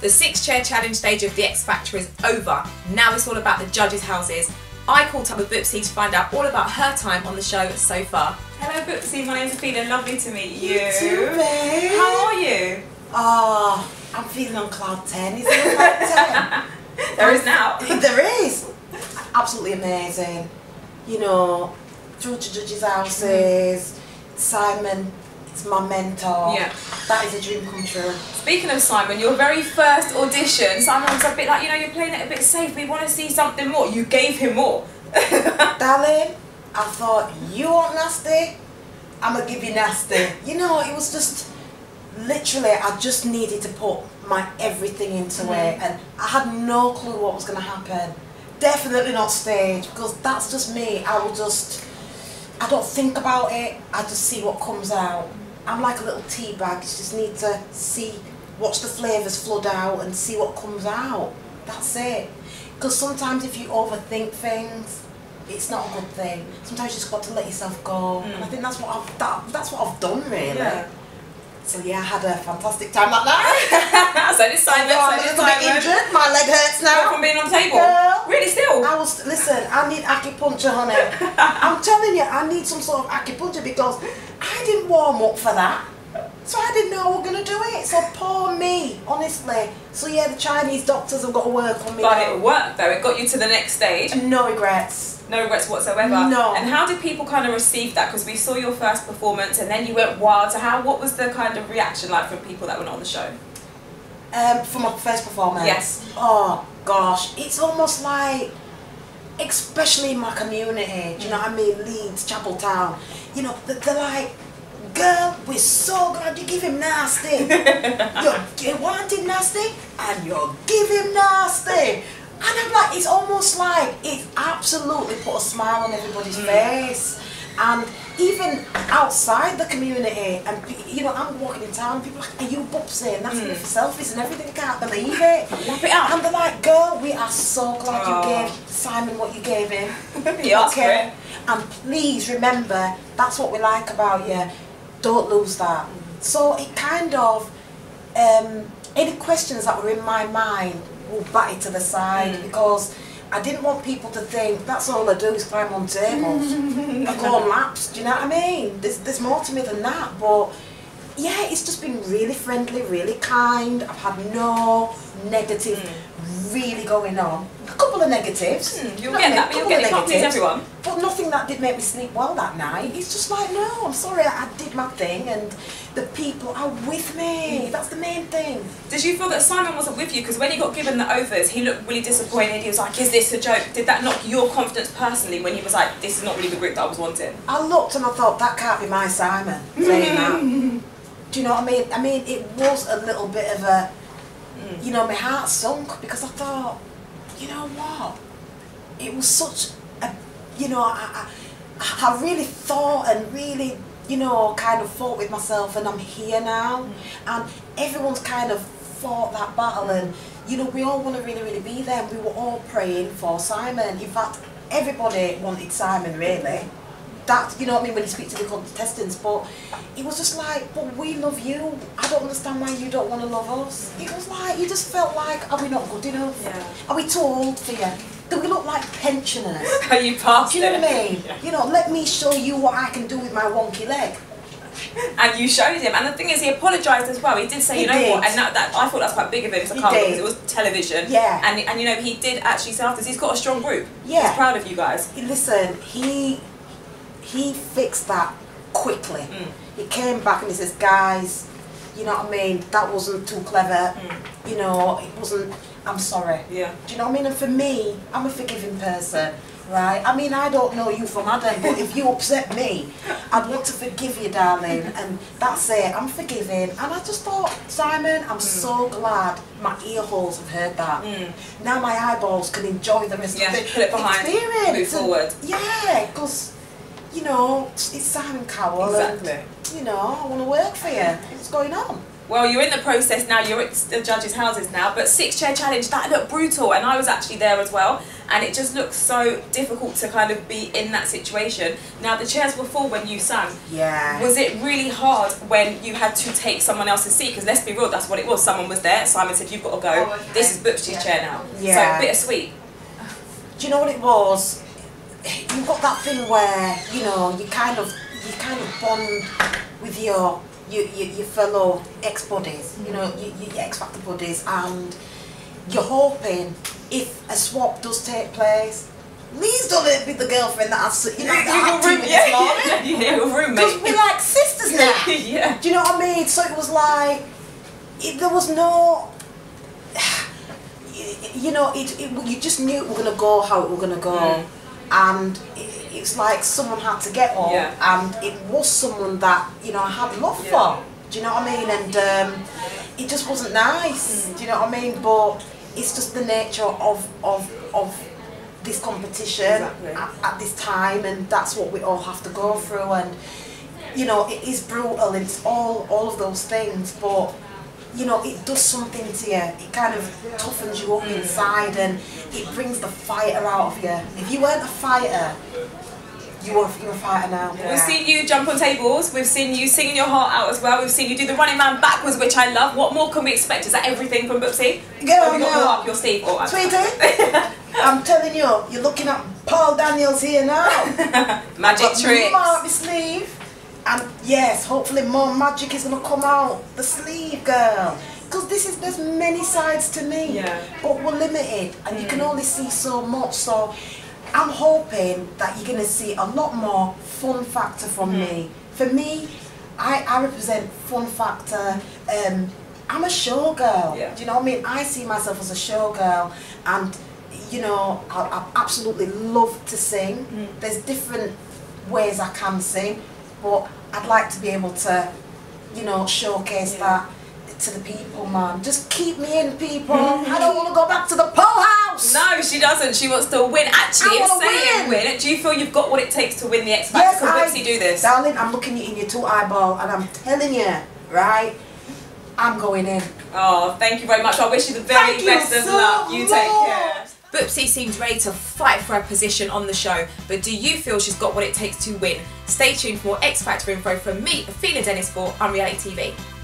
The six chair challenge stage of the X Factor is over. Now it's all about the judges' houses. I caught up with Bupsi to find out all about her time on the show so far. Hello Bupsi, my name's Ophelia, lovely to meet you. You too, babe. How are you? Oh, I'm feeling on cloud 10. Is there a cloud 10? there is now. there is. Absolutely amazing. You know, through to judges' houses, Simon it's my mentor. Yeah. That is a dream come true. Speaking of Simon, your very first audition, Simon was a bit like, you know, you're playing it a bit safe. We want to see something more. You gave him more. Darling, I thought, you want nasty? I'm going to give you nasty. You know, it was just, literally, I just needed to put my everything into mm. it. And I had no clue what was going to happen. Definitely not stage, because that's just me. I will just... I don't think about it, I just see what comes out. I'm like a little tea bag. You just need to see, watch the flavours flood out and see what comes out. That's it. Because sometimes if you overthink things, it's not a good thing. Sometimes you just got to let yourself go. Mm. And I think that's what I've that, that's what I've done really. Yeah. So yeah, I had a fantastic time like that so this Simon, I'm so a bit injured. My leg hurts now. From being on the table. Girl, really still. I was listen. I need acupuncture, honey. I'm telling you, I need some sort of acupuncture because I didn't warm up for that. So I didn't know we were going to do it. So poor me, honestly. So yeah, the Chinese doctors have got to work on me. But now. it worked though. It got you to the next stage. No regrets. No regrets whatsoever. No. And how did people kind of receive that? Because we saw your first performance and then you went wild. So how? What was the kind of reaction like from people that were not on the show? Um, for my first performance. Yes. Oh gosh, it's almost like especially in my community, do you know what I mean? Leeds, Chapeltown, you know, they're like, girl, we're so glad you give him nasty. you wanted nasty and you give him nasty. And I'm like, it's almost like it absolutely put a smile on everybody's mm. face. And even outside the community, and you know, I'm walking in town, people are like, are you Bupsi? And that's mm. for selfies and everything, I can't believe it. Wrap it up. And they're like, girl, we are so glad oh. you gave Simon what you gave him. he okay. And please remember, that's what we like about you. Don't lose that. Mm. So it kind of, um, any questions that were in my mind will bat it to the side mm. because I didn't want people to think that's all I do is climb on tables I go on laps. Do you know what I mean? There's, there's more to me than that. But yeah, it's just been really friendly, really kind. I've had no negative mm. Really going on. A couple of negatives. Mm, you'll get that, you'll get negatives, everyone. But nothing that did make me sleep well that night. It's just like, no, I'm sorry, I, I did my thing and the people are with me. Mm. That's the main thing. Did you feel that Simon wasn't with you? Because when he got given the overs, he looked really disappointed. He was like, is this a joke? Did that knock your confidence personally when he was like, this is not really the group that I was wanting? I looked and I thought, that can't be my Simon saying that. Do you know what I mean? I mean, it was a little bit of a, mm. you know, my heart sunk because I thought, you know what? It was such a, you know, I, I, I really thought and really, you know, kind of fought with myself and I'm here now. Mm. And everyone's kind of fought that battle and, you know, we all want to really, really be there. We were all praying for Simon. In fact, everybody wanted Simon, really that, you know what I mean, when you speak to the contestants, but it was just like, but we love you. I don't understand why you don't want to love us. It was like, you just felt like, are we not good enough? Yeah. Are we too old for you? Do we look like pensioners? Are you past Do you know what I mean? Yeah. You know, let me show you what I can do with my wonky leg. And you showed him, and the thing is, he apologised as well. He did say, he you know did. what, and that, that I thought that's quite big of him. So I can't because it was television. Yeah. And and you know, he did actually say after, he's got a strong group. Yeah. He's proud of you guys. Listen, he he fixed that quickly. Mm. He came back and he says, guys, you know what I mean, that wasn't too clever, mm. you know, it wasn't, I'm sorry. Yeah. Do you know what I mean? And for me, I'm a forgiving person, right? I mean, I don't know you from Adam, but if you upset me, I'd want to forgive you, darling, and that's it, I'm forgiving. And I just thought, Simon, I'm mm. so glad my ear holes have heard that. Mm. Now my eyeballs can enjoy the rest yeah, of the put it behind, experience. move forward. And, yeah, because you know, it's Simon Cowell exactly. and, you know, I want to work for you. What's going on? Well, you're in the process now. You're at the judges' houses now, but six chair challenge that looked brutal, and I was actually there as well, and it just looks so difficult to kind of be in that situation. Now the chairs were full when you sang. Yeah. Was it really hard when you had to take someone else's seat? Because let's be real, that's what it was. Someone was there. Simon said, "You've got to go. Oh, okay. This is Bupsi's Yeah. chair now." Yeah. So bittersweet. Do you know what it was? You've got that thing where you know you kind of you kind of bond with your your, your, your fellow ex buddies, you know, your, your X Factor buddies, and you're hoping if a swap does take place, please don't let it be the girlfriend that has you know that had two minutes more. yeah, your Because we're like sisters now. yeah. Do you know what I mean? So it was like, it, there was no, you know, it, it, you just knew it were going to go how it were going to go. Mm. And it, it's like someone had to get up, Yeah. and it was someone that, you know, I had love Yeah. for. Do you know what I mean? And um, it just wasn't nice. Mm. Do you know what I mean? But it's just the nature of, of, of this competition Exactly. at, at this time, and that's what we all have to go through. And you know, it is brutal. It's all all of those things, but you know, it does something to you. It kind of toughens you up inside, and it brings the fighter out of you. If you weren't a fighter, you are you're a fighter now. We've seen you jump on tables. We've seen you singing your heart out as well. We've seen you do the running man backwards, which I love. What more can we expect? Is that everything from Bupsi? Girl, Have you got more up your sleeve? Oh, or Sweetie, I'm telling you, you're looking at Paul Daniels here now. magic Got tricks. And yes, hopefully more magic is gonna come out the sleeve, girl. Because this is there's many sides to me. Yeah. But we're limited and you can mm. only see so much. So I'm hoping that you're gonna see a lot more fun factor from mm. me. For me, I, I represent fun factor. Um, I'm a showgirl. Yeah. Do you know what I mean? I see myself as a showgirl and you know, I, I absolutely love to sing. Mm. There's different ways I can sing, but I'd like to be able to, you know, showcase Yeah. that to the people, man. Just keep me in, people. I don't mm-hmm. want to go back to the pole house. No, she doesn't. She wants to win. Actually, I it's wanna saying win. win. Do you feel you've got what it takes to win the X Factor? Yes, Can I, Bupsi do this? darling. I'm looking you in your two eyeball, and I'm telling you, right? I'm going in. Oh, thank you very much. I wish you the very Thank best of so luck. You take much. care. Bupsi seems ready to fight for her position on the show, but do you feel she's got what it takes to win? Stay tuned for more X Factor info from me, Ophelia Dennis for Unreality TV.